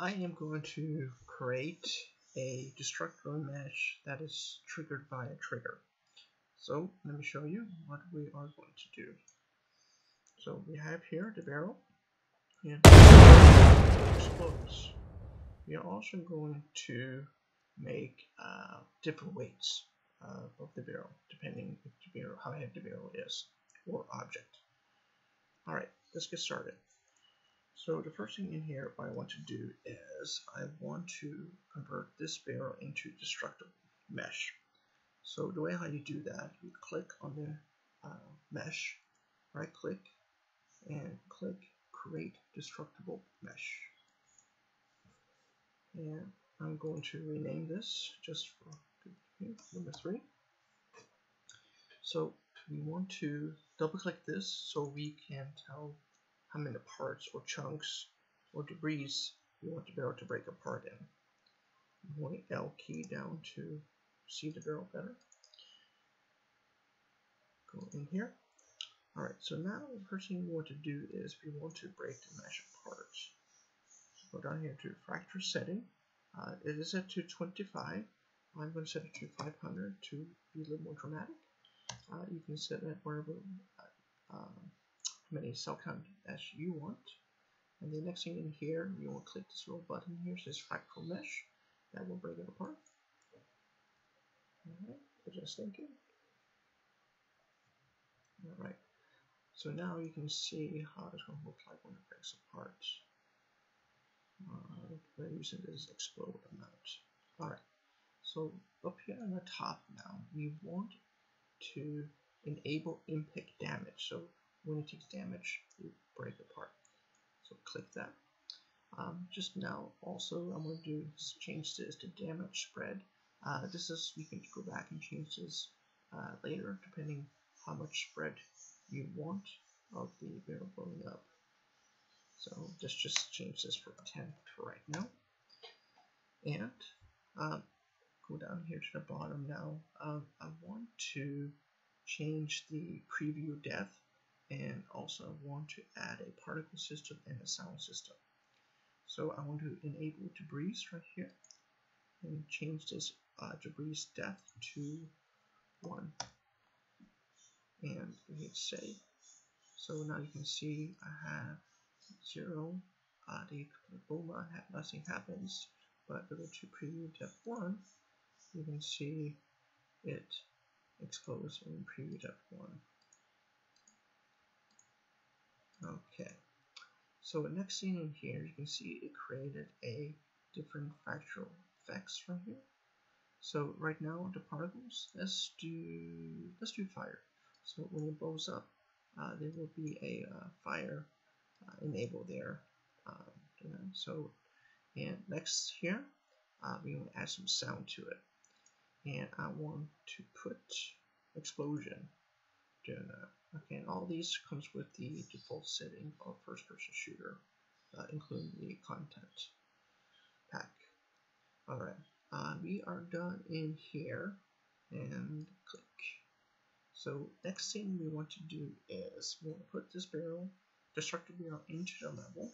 I am going to create a destructor mesh that is triggered by a trigger. So let me show you what we are going to do. So we have here the barrel and explodes. We are also going to make uh, different weights uh, of the barrel depending if the barrel, how heavy the barrel is or object. Alright, let's get started. So the first thing in here what I want to do is I want to convert this barrel into destructible mesh. So the way how you do that, you click on the uh, mesh, right click, and click create destructible mesh. And I'm going to rename this just for number three. So we want to double click this so we can tell how many parts or chunks or debris you want the barrel to break apart in. Hold the L key down to see the barrel better. Go in here. Alright, so now the first thing we want to do is we want to break the mesh apart. So go down here to fracture setting. Uh, it is set to 25. I'm going to set it to 500 to be a little more dramatic. Uh, you can set it wherever uh, um, many cell count as you want. And the next thing in here, you will click this little button here, says fracture mesh. That will break it apart. Alright, just thinking. Alright, so now you can see how it's going to look like when it breaks apart. Uh, we're using this explode amount. Alright, so up here on the top now, we want to enable impact damage. So when it takes damage, you break apart. So click that. Um, just now, also, I'm going to do change this to damage spread. Uh, this is, you can go back and change this uh, later, depending how much spread you want of the barrel blowing up. So just just change this for 10 for right now. And um, go down here to the bottom now. Um, I want to change the preview depth and also I want to add a particle system and a sound system. So I want to enable debris right here and change this uh, debris depth to 1 and hit save. So now you can see I have 0, uh, the nothing happens, but go to preview depth 1, you can see it explodes in preview depth 1. Okay, so next thing in here, you can see it created a different fracture effects from here. So right now the particles, let's do let's do fire. So when it blows up, uh, there will be a uh, fire uh, there. Um, so and next here, uh, we want to add some sound to it, and I want to put explosion doing that. Okay, and all these comes with the default setting of first-person shooter, uh, including the content pack. Alright, uh, we are done in here, and click. So next thing we want to do is we want to put this barrel, destructor barrel into the level,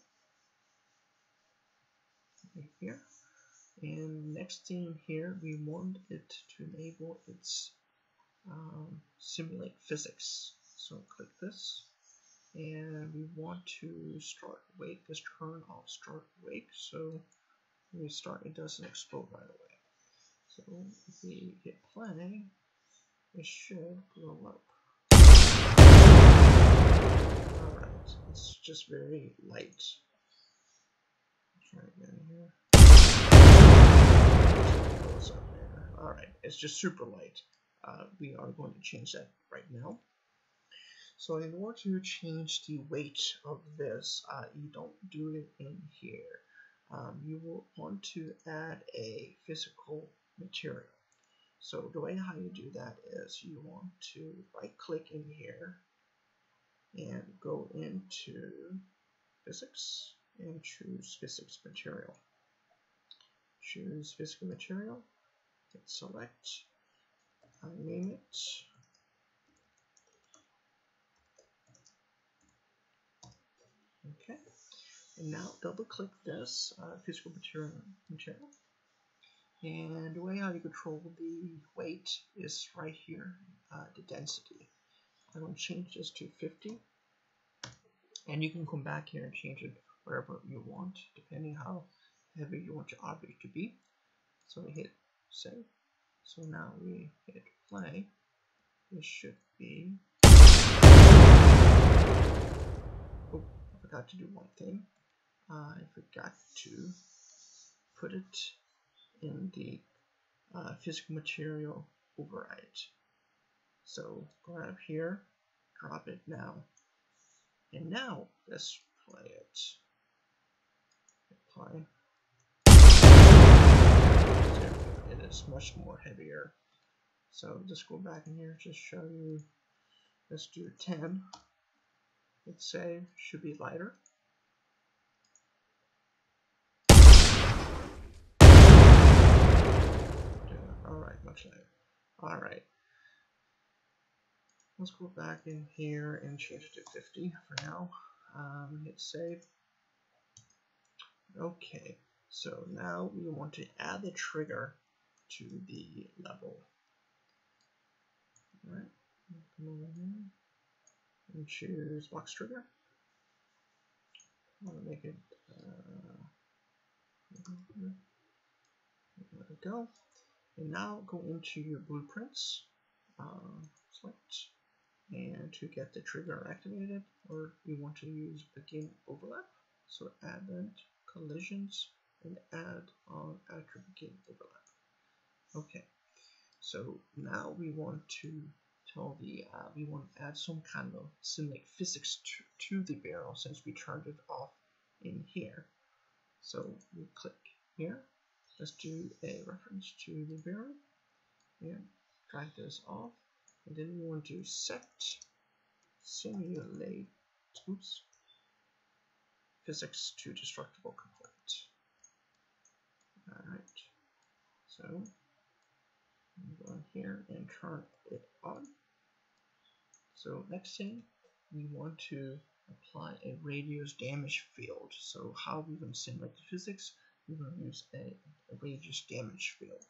right here. And next thing here, we want it to enable its um, simulate physics. So click this. And we want to start wake. This turn off start wake. So we start it doesn't explode right away. So if we hit play it should blow up. Alright it's just very light. Try again here. Alright it's just super light. Uh, we are going to change that right now so in order to change the weight of this, uh, you don't do it in here. Um, you will want to add a physical material. So the way how you do that is you want to right click in here and go into physics and choose physics material. Choose physical material, hit select, uh, name it Okay, and now double click this uh, physical material, material. And the way how you control the weight is right here, uh, the density. I'm going to change this to 50. And you can come back here and change it wherever you want, depending how heavy you want your object to be. So we hit save. So now we hit play. This should be. Oh, forgot to do one thing. I forgot to put it in the uh, physical material override. So up here, drop it now. And now let's play it. Apply. It is much more heavier. So just go back in here, just show you. Let's do 10. Let's say should be lighter. Alright, much lighter. Alright. Let's go back in here and change it to 50 for now. Um, hit save. Okay, so now we want to add the trigger to the level. Alright, and choose box trigger. I want to make it, uh, let it go. And now go into your blueprints, uh, select, and to get the trigger activated, or you want to use begin overlap, so add collisions and add on actor begin overlap. Okay, so now we want to tell the uh, we want to add some kind of simulate physics to, to the barrel since we turned it off in here. So we click here. Let's do a reference to the barrel Yeah, drag this off. And then we want to set simulate oops physics to destructible component. Alright, so go in here and turn it on. So next thing, we want to apply a radius damage field. So how we going to simulate the physics, we're going to use a, a radius damage field.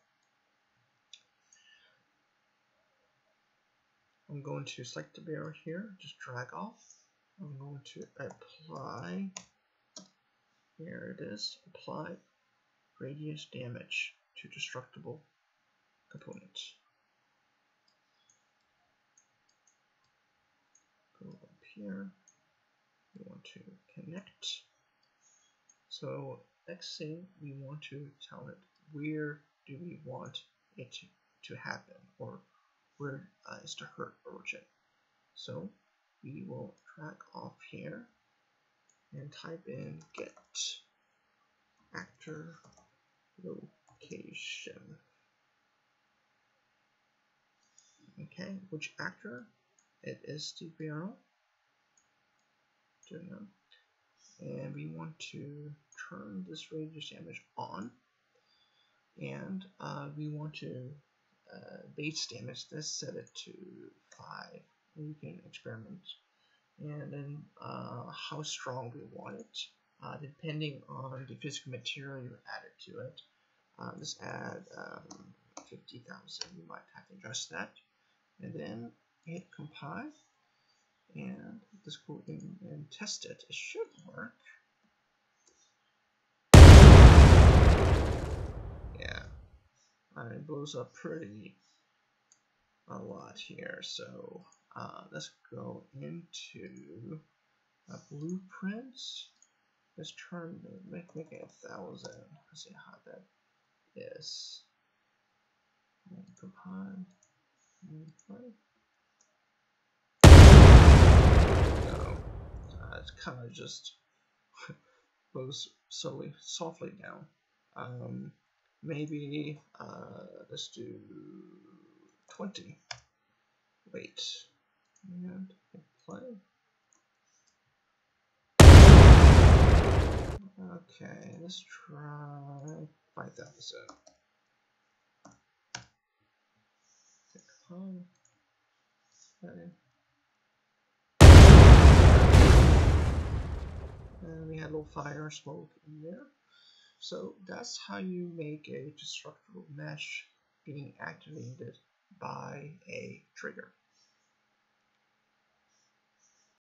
I'm going to select the barrel here, just drag off. I'm going to apply, here it is, apply radius damage to destructible components. Go up here, we want to connect. So next thing we want to tell it where do we want it to, to happen or where uh, is the hurt origin. So we will drag off here and type in get actor location. Okay, which actor? It is the barrel. And we want to turn this radius damage on. And uh, we want to uh, base damage. Let's set it to 5. And you can experiment. And then uh, how strong we want it. Uh, depending on the physical material you added to it. Uh, let's add um, 50,000. You might have to adjust that. And then hit compile. And let's go in and test it. It should work. Yeah, uh, it blows up pretty a lot here. So uh, let's go into blueprints. Let's turn make make it a thousand. Let's see how that is. And compile it's kind of just goes slowly, softly down. Um, maybe uh, let's do 20. Wait, and play. Okay, let's try 5,000. and we had fire smoke in there. So that's how you make a structural mesh being activated by a trigger.